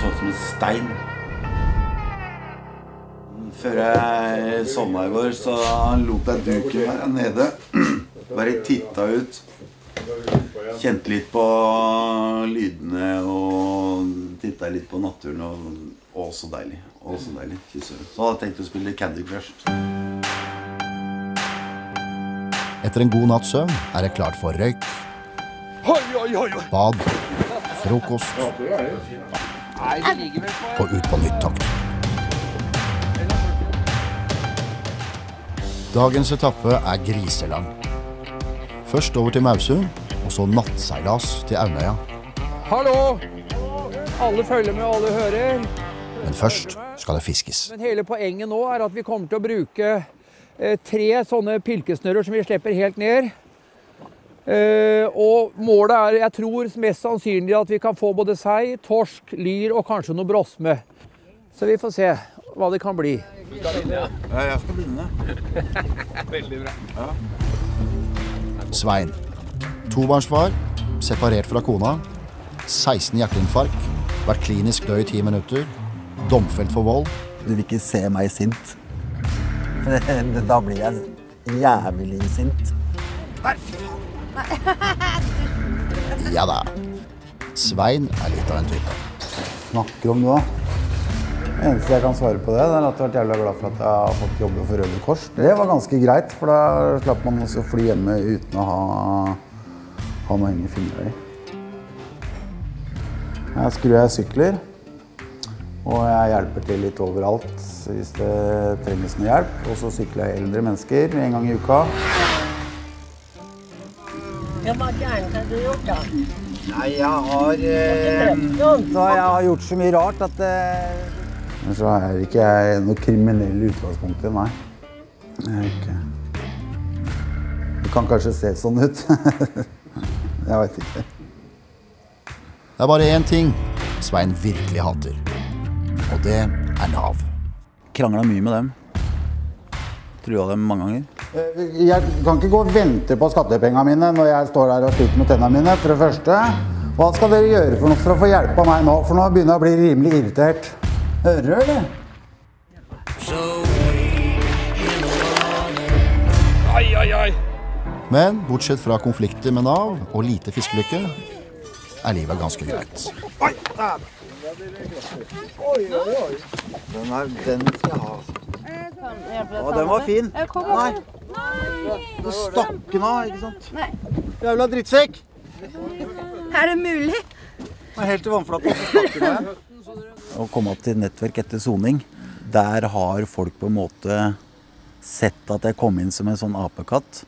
så ut som en stein. Før jeg sovna i går, så lot jeg duken være nede. Bare titta ut. Kjente litt på lydene og titta litt på naturen. Og å, så deilig. Og så deilig. Fy søren. Så hadde jeg tenkt å spille Candy Crush. Etter en god natts søvn er det klart for røyk, bad, frokost og ut på nytt takt. Dagens etappe er griselang. Først over til Mausund, og så nattseilas til Aunøya. Hallo! Alle følger med, alle hører. Men først skal det fiskes. Men hele poenget nå er at vi kommer til å bruke eh, tre sånne pilkesnører som vi slipper helt ned. Eh, og målet er, jeg tror mest sannsynlig at vi kan få både sei, torsk, lyr og kanskje noe brosme. Så vi får se hva det kan bli. Ja, jeg skal begynne. Svein. Tobarnsfar, separert fra kona. 16 hjerteinfarkt. Vært klinisk død i ti minutter. Domfelt for vold. Du vil ikke se meg sint. Da blir jeg jævlig sint. Ja da. Svein er litt av en type. Snakker om òg. Det eneste jeg kan svare på det, er at jeg har vært glad for at jeg har fått jobbe for Røde Kors. Det var ganske greit, for da slapp man også fly hjemme uten å ha, ha noe å henge fingre i. Her skrur jeg sykler, og jeg hjelper til litt overalt hvis det trenges noe hjelp. Og så sykler jeg eldre mennesker en gang i uka. Ja, hva gærent har du gjort, da? Nei, jeg har Så jeg har gjort så mye rart at eh, Men så er ikke jeg noe kriminell i utgangspunktet, nei. Jeg er ikke Det kan kanskje se sånn ut. jeg veit ikke. Det er bare én ting Svein virkelig hater. Og det er Nav. Krangla mye med dem. Trua dem mange ganger. Jeg kan ikke gå og vente på skattepengene mine når jeg står der og sliter med tennene mine. for det første. Hva skal dere gjøre for noe for å få hjelp av meg nå? For nå begynner jeg å bli rimelig irritert. Hører du, eller? Ai, ai, ai! Men bortsett fra konflikter med Nav og lite fiskelykke, er livet ganske greit. Den, er, den skal jeg ha. Å, den var fin. Nei. Det stakk den av, ikke sant? Nei. Jævla drittsekk! Er det mulig? Den er helt til vannflata, så stakk den av. Å komme opp til nettverk etter soning, der har folk på en måte sett at jeg kom inn som en sånn apekatt.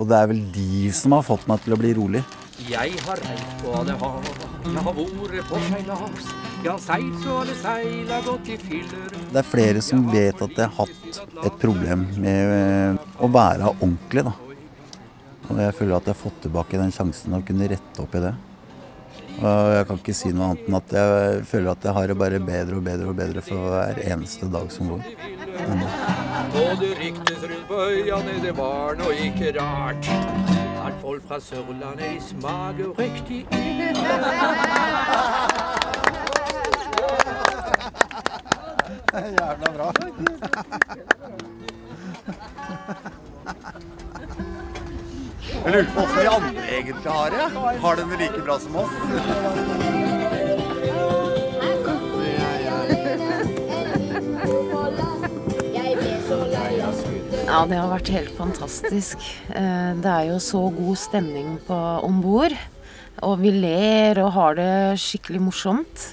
Og det er vel de som har fått meg til å bli rolig. Jeg har reist på det hav, jeg har vært på seilas. Jeg har seilt så alle seil har gått i filler. Det er flere som vet at jeg har hatt et problem med eh, å være ordentlig, da. Og jeg føler at jeg har fått tilbake den sjansen å kunne rette opp i det. Og jeg kan ikke si noe annet enn at jeg føler at jeg har det bare bedre og bedre og bedre for hver eneste dag som går. Og det ryktes rundt på øya nede var nå ikke rart. At folk fra Sørlandet de smaker riktig ille. Jævla bra. Jeg lurer på åssen de andre egentlig har det. Har de det like bra som oss? Ja, det har vært helt fantastisk. Eh, Det er jo så god stemning om bord. Og vi ler og har det skikkelig morsomt.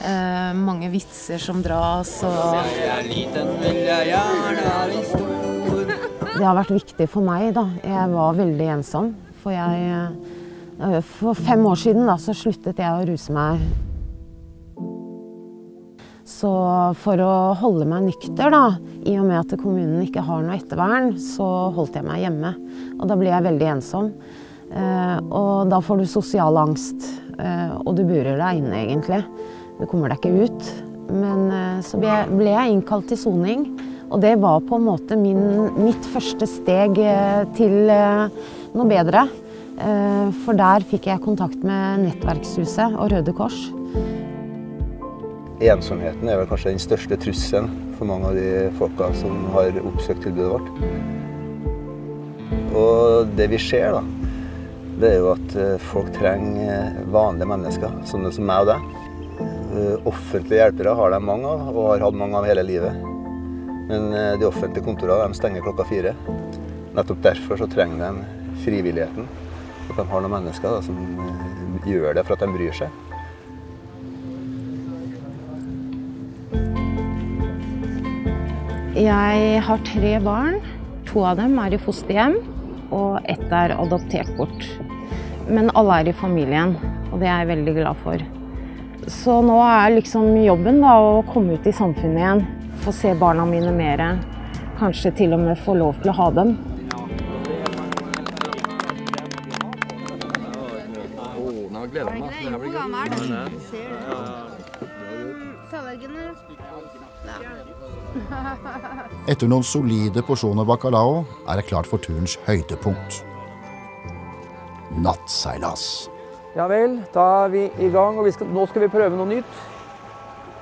Eh, Mange vitser som dras og Det har vært viktig for meg, da. Jeg var veldig ensom. For jeg eh, For fem år siden da, så sluttet jeg å ruse meg så for å holde meg nykter, da, i og med at kommunen ikke har noe ettervern, så holdt jeg meg hjemme. Og da blir jeg veldig ensom. Eh, og da får du sosial angst, eh, og du burer deg inne, egentlig. Du kommer deg ikke ut. Men eh, så ble jeg, innkalt til soning, og det var på en måte min, mitt første steg til noe bedre. For der fikk jeg kontakt med Nettverkshuset og Røde Kors. Ensomheten er vel kanskje den største trusselen for mange av de folka som har oppsøkt tilbudet vårt. Og det vi ser, da, det er jo at eh, folk trenger vanlige mennesker, sånne som meg og deg. Eh, Offentlige hjelpere har de mange av, og har hatt mange av hele livet. Men eh, de offentlige kontorene de stenger klokka fire. Nettopp derfor så trenger de frivilligheten. At de har noen mennesker da, som eh, gjør det for at de bryr seg. Jeg har tre barn. To av dem er i fosterhjem, og ett er adoptert bort. Men alle er i familien, og det er jeg veldig glad for. Så nå er liksom jobben da, å komme ut i samfunnet igjen. Få se barna mine mer. Kanskje til og med få lov til å ha dem. Etter noen solide porsjoner bacalao er det klart for turens høydepunkt. Nattseilas. Ja vel, da er vi i gang, og skal, nå skal vi prøve noe nytt.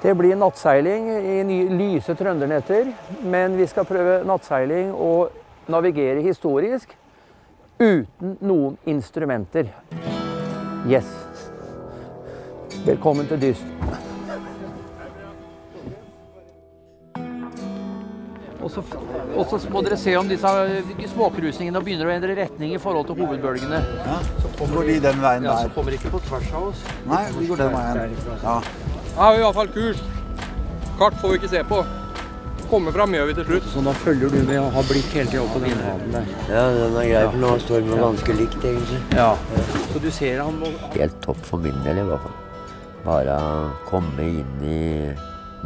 Det blir nattseiling i nye, lyse trøndernetter, men vi skal prøve nattseiling og navigere historisk uten noen instrumenter. Yes. Velkommen til Dyst. Så, og så må dere se om disse småkrusningene begynner å endre retning i forhold til hovedbølgene. Ja, så kommer de den veien der. Ja, så kommer de ikke på tvers av oss. Nei, de går den veien. Ja. Da har i hvert fall kurs. Kart får vi ikke se på. Komme fram gjør vi til slutt. Så da følger du med og har blikk hele tida på vindhanen der. Ja, den er grei, for nå står vi ganske likt, egentlig. Ja. Så du ser han må Helt topp for min del, i hvert fall. Bare komme inn i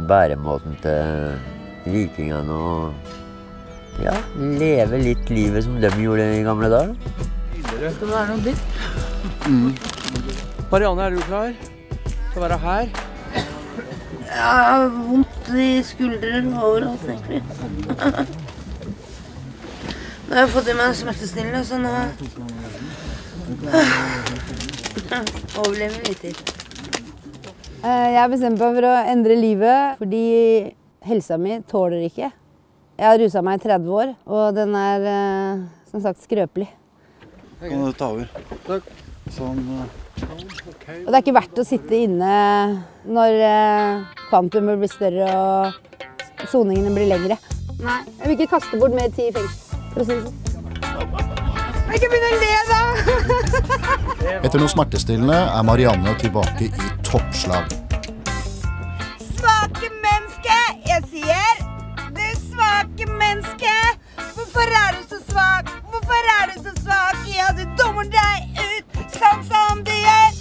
bæremåten til vikingene og ja, leve litt livet som de gjorde i gamle dager. Skal det være noe ditt? Marianne, er du klar? til å være her. Har vondt i skuldre overalt, egentlig. Nå har jeg fått i meg smertestillende, så nå overlever vi til. Eh, Jeg har bestemt meg for å endre livet fordi helsa mi tåler ikke. Jeg har rusa meg i 30 år, og den er eh, som sagt skrøpelig. Kan du ta over? Sånn. eh. Og det er ikke verdt å sitte inne når eh, kvantumet blir større og soningene blir lengre. Nei, jeg vil ikke kaste bort mer tid i fengsel, for å si det sånn. Ikke begynn å le, da! Etter noe smertestillende er Marianne tilbake i toppslag. Menneske. Hvorfor er du så svak? Hvorfor er du så svak? Ja, du dummer deg ut sånn som du gjør.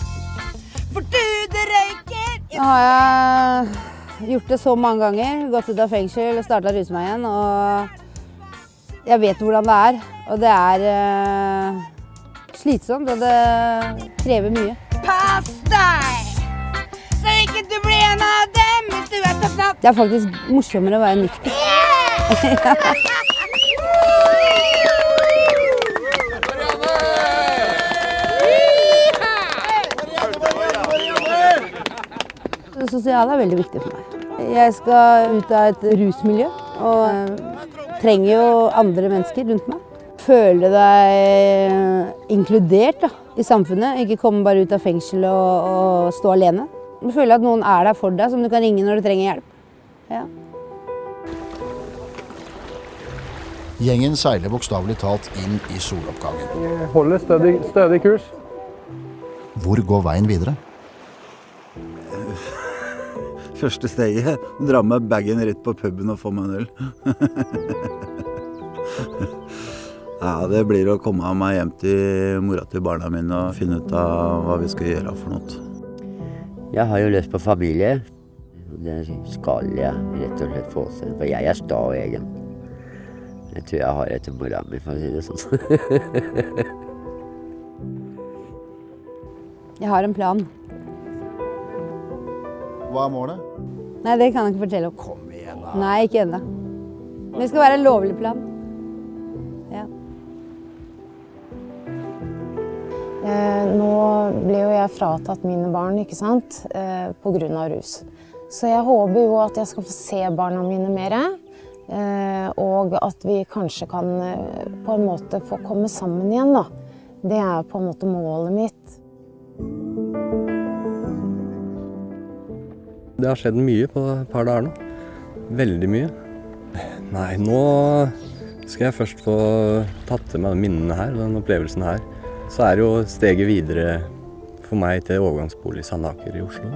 For du, du røyker. Nå har jeg gjort det så mange ganger, gått ut av fengsel og starta å ruse meg igjen. Og jeg vet hvordan det er. Og det er eh, slitsomt, og det krever mye. Pass deg, så ikke du blir en av dem hvis du er tøff nok. Det er faktisk morsommere å være nykter. Det sosiale er veldig viktig for meg. Jeg skal ut av et rusmiljø og eh, trenger jo andre mennesker rundt meg. Føle deg inkludert da, i samfunnet, ikke komme bare ut av fengsel og, og stå alene. Føle at noen er der for deg, som du kan ringe når du trenger hjelp. Ja. Gjengen seiler bokstavelig talt inn i soloppgangen. Vi Holder stødig, stødig kurs. Hvor går veien videre? Første steget. Dra med bagen rett på puben og få meg en øl. ja, det blir å komme meg hjem til mora til barna mine og finne ut av hva vi skal gjøre for noe. Jeg har jo lyst på familie. Det skal jeg rett og slett få til, for jeg er sta og egen. Jeg tror jeg har etter mora mi, for å si det sånn. Jeg har en plan. Hva er målet? Nei, det kan jeg ikke fortelle om. Kom igjen, da. Nei, ikke ennå. Men det skal være en lovlig plan. Ja. Eh, nå ble jo jeg fratatt mine barn, ikke sant, eh, på grunn av rus. Så jeg håper jo at jeg skal få se barna mine mer. Eh, og at vi kanskje kan eh, på en måte få komme sammen igjen, da. Det er på en måte målet mitt. Det har skjedd mye på et par dager nå. Veldig mye. Nei, nå skal jeg først få tatt til meg minnene her, den opplevelsen her. Så er det jo steget videre for meg til overgangsbolig Sandaker i Oslo.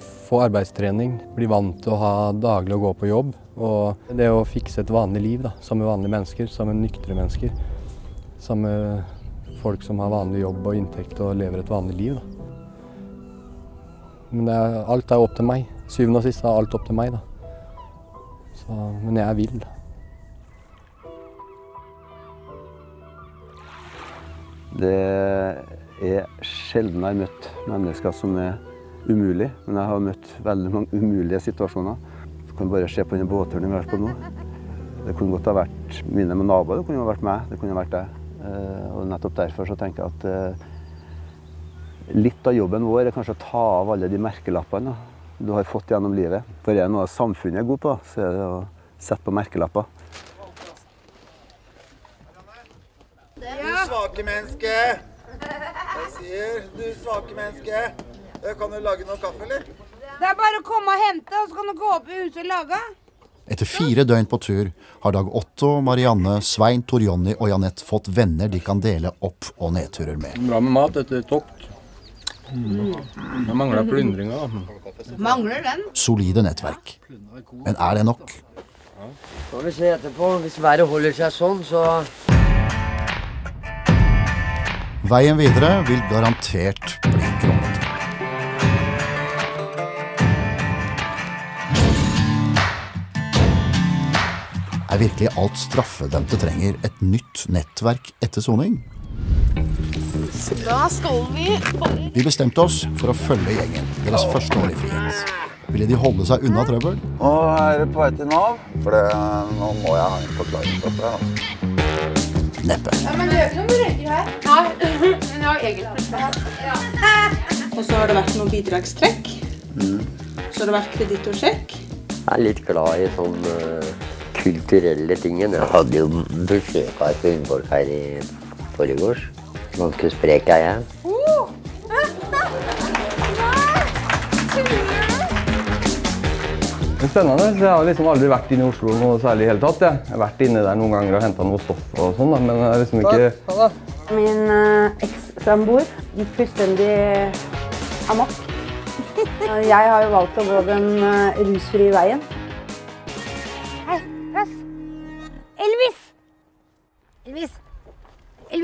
Få arbeidstrening, bli vant til å ha daglig å gå på jobb. Og det å fikse et vanlig liv da, sammen med vanlige mennesker, sammen med nyktre mennesker. Sammen med folk som har vanlig jobb og inntekt og lever et vanlig liv. Da. Men er, alt er opp til meg. Syvende og sist er alt opp til meg, da. Så, men jeg vil. Det er sjelden jeg har møtt mennesker som er umulig, men jeg har møtt veldig mange umulige situasjoner. Du kan bare se på den båtturen vi har vært på nå. Det kunne godt ha vært mine naboer, det kunne ha vært meg, det kunne ha vært deg. Eh, Og nettopp derfor så tenker jeg at eh, litt av jobben vår er kanskje å ta av alle de merkelappene du har fått gjennom livet. For er det noe samfunnet er god på, så er det å sette på merkelapper. Du svake menneske! Jeg sier, du svake menneske. Eh, Kan du lage noe kaffe, eller? Det er bare å komme og hente, og så kan du gå opp i huset og lage. Etter fire døgn på tur har Dag Otto, Marianne, Svein, Tor Jonny og Janett fått venner de kan dele opp- og nedturer med. Bra med mat etter tokt. Jeg mangler plyndringa. Mangler den. Solide nettverk. Men er det nok? Får vi se etterpå. Hvis været holder seg sånn, så Veien videre vil garantert bli Er virkelig alt straffedømte trenger et nytt nettverk etter soning? Da skal vi bare Vi bestemte oss for å følge gjengen deres første år i frihet. Ville de holde seg unna trøbbel? Nå er det på vei til Nav, for det, nå må jeg ha en forklaring på dette. Altså. Neppe. Men det gjør ikke noe om du røyker her. Nei, men jeg har egentlig Og så har det vært noen bidragstrekk. Så har det vært kredittorsjekk. jeg er litt glad i sånn eh, kulturelle tingen. Jeg hadde jo besøk av et kvinnfolk her i forgårs. Ganske sprek er jeg. Det er spennende. Jeg har liksom aldri vært inne i Oslo noe særlig i hele tatt. Jeg. jeg har vært inne der noen ganger og henta noe stoff og sånn, da, men jeg har liksom ikke Min uh, ekssamboer gikk fullstendig amok. Jeg har jo valgt å gå den uh, rusfrie veien.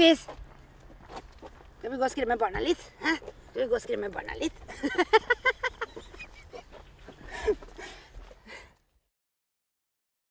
Elvis. Skal vi gå og skremme barna litt? Hæ? Skal vi gå og skremme barna litt?